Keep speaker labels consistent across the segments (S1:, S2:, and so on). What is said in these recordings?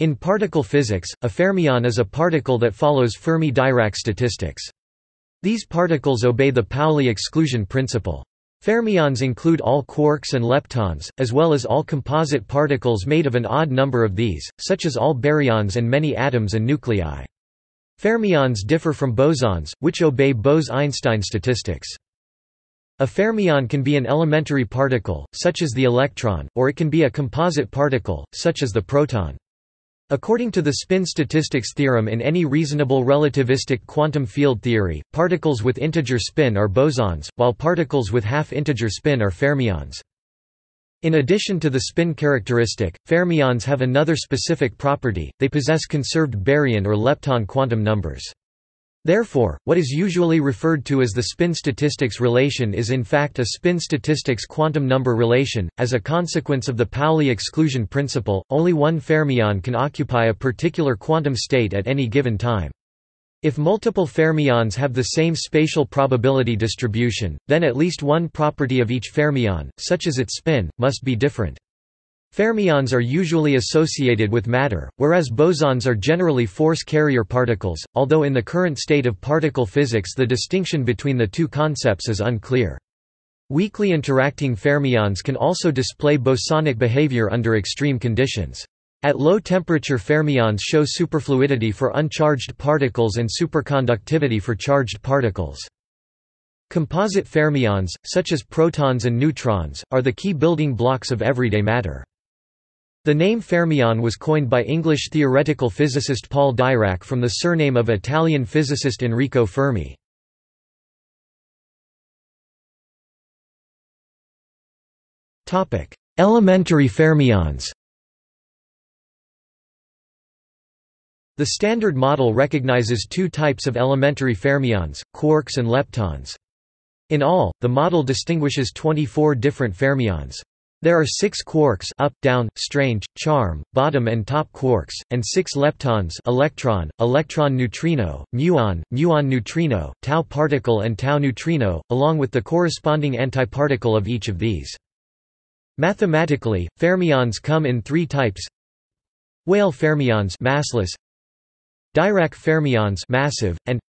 S1: In particle physics, a fermion is a particle that follows Fermi-Dirac statistics. These particles obey the Pauli exclusion principle. Fermions include all quarks and leptons, as well as all composite particles made of an odd number of these, such as all baryons and many atoms and nuclei. Fermions differ from bosons, which obey Bose–Einstein statistics. A fermion can be an elementary particle, such as the electron, or it can be a composite particle, such as the proton. According to the spin statistics theorem in any reasonable relativistic quantum field theory, particles with integer spin are bosons, while particles with half-integer spin are fermions. In addition to the spin characteristic, fermions have another specific property, they possess conserved baryon or lepton quantum numbers. Therefore, what is usually referred to as the spin statistics relation is in fact a spin statistics quantum number relation. As a consequence of the Pauli exclusion principle, only one fermion can occupy a particular quantum state at any given time. If multiple fermions have the same spatial probability distribution, then at least one property of each fermion, such as its spin, must be different. Fermions are usually associated with matter, whereas bosons are generally force carrier particles, although in the current state of particle physics the distinction between the two concepts is unclear. Weakly interacting fermions can also display bosonic behavior under extreme conditions. At low temperature fermions show superfluidity for uncharged particles and superconductivity for charged particles. Composite fermions, such as protons and neutrons, are the key building blocks of everyday matter. The name fermion was coined by English theoretical physicist Paul Dirac from the surname of Italian physicist Enrico Fermi. Elementary fermions The Standard Model recognizes two types of elementary fermions, quarks and leptons. In all, the model distinguishes 24 different fermions. There are six quarks up, down, strange, charm, bottom and top quarks, and six leptons electron, electron neutrino, muon, muon neutrino, tau particle and tau neutrino, along with the corresponding antiparticle of each of these. Mathematically, fermions come in three types Weyl fermions massless, Dirac fermions massive, and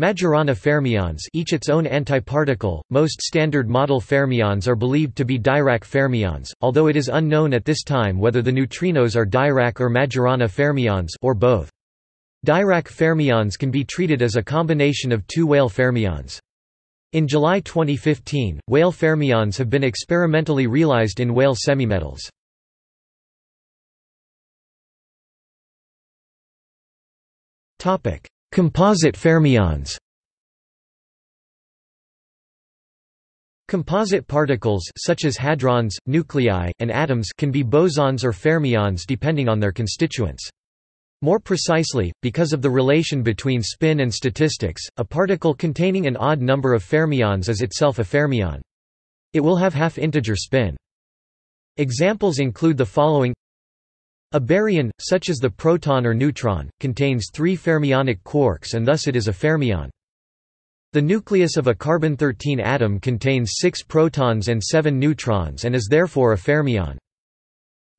S1: Majorana fermions each its own antiparticle, most standard model fermions are believed to be Dirac fermions, although it is unknown at this time whether the neutrinos are Dirac or Majorana fermions or both. Dirac fermions can be treated as a combination of two Weyl fermions. In July 2015, Weyl fermions have been experimentally realized in Weyl semimetals. Topic: Composite fermions Composite particles such as hadrons, nuclei, and atoms can be bosons or fermions depending on their constituents. More precisely, because of the relation between spin and statistics, a particle containing an odd number of fermions is itself a fermion. It will have half-integer spin. Examples include the following a baryon, such as the proton or neutron, contains three fermionic quarks and thus it is a fermion. The nucleus of a carbon-13 atom contains six protons and seven neutrons and is therefore a fermion.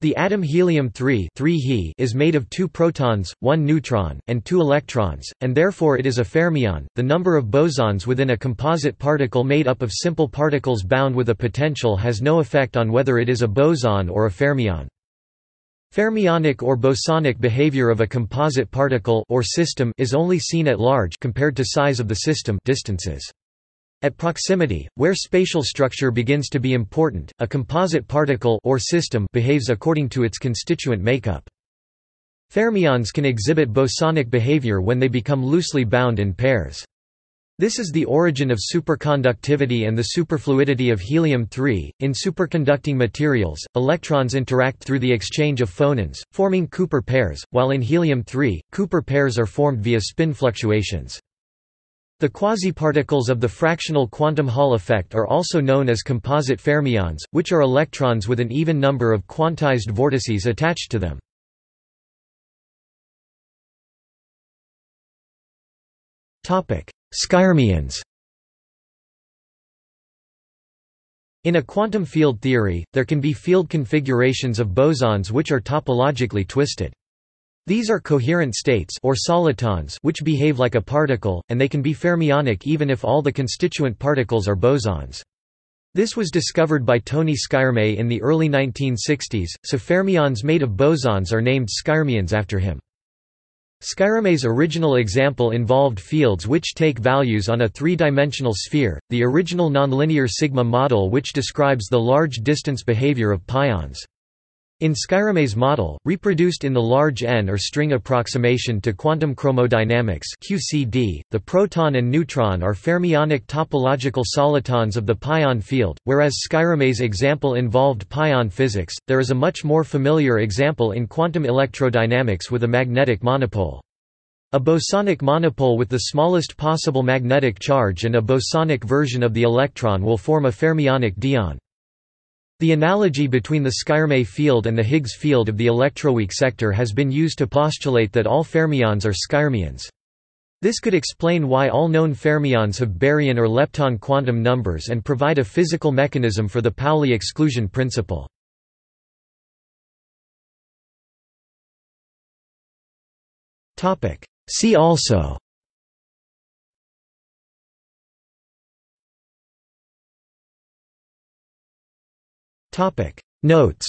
S1: The atom helium-3 is made of two protons, one neutron, and two electrons, and therefore it is a fermion. The number of bosons within a composite particle made up of simple particles bound with a potential has no effect on whether it is a boson or a fermion. Fermionic or bosonic behavior of a composite particle or system is only seen at large compared to size of the system distances. At proximity, where spatial structure begins to be important, a composite particle or system behaves according to its constituent makeup. Fermions can exhibit bosonic behavior when they become loosely bound in pairs. This is the origin of superconductivity and the superfluidity of helium-3. In superconducting materials, electrons interact through the exchange of phonons, forming Cooper pairs, while in helium-3, Cooper pairs are formed via spin fluctuations. The quasiparticles of the fractional quantum Hall effect are also known as composite fermions, which are electrons with an even number of quantized vortices attached to them. Topic: Skyrmions In a quantum field theory, there can be field configurations of bosons which are topologically twisted. These are coherent states or solitons which behave like a particle, and they can be fermionic even if all the constituent particles are bosons. This was discovered by Tony Skyrme in the early 1960s, so fermions made of bosons are named skyrmions after him. Skyrme's original example involved fields which take values on a three-dimensional sphere, the original nonlinear sigma model which describes the large distance behavior of pions. In Skyrme's model, reproduced in the large N or string approximation to quantum chromodynamics QCD, the proton and neutron are fermionic topological solitons of the pion field, whereas Skyrme's example involved pion physics. There is a much more familiar example in quantum electrodynamics with a magnetic monopole. A bosonic monopole with the smallest possible magnetic charge and a bosonic version of the electron will form a fermionic dyon. The analogy between the Skyrme field and the Higgs field of the electroweak sector has been used to postulate that all fermions are skyrmions. This could explain why all known fermions have baryon or lepton quantum numbers and provide a physical mechanism for the Pauli exclusion principle. See also Notes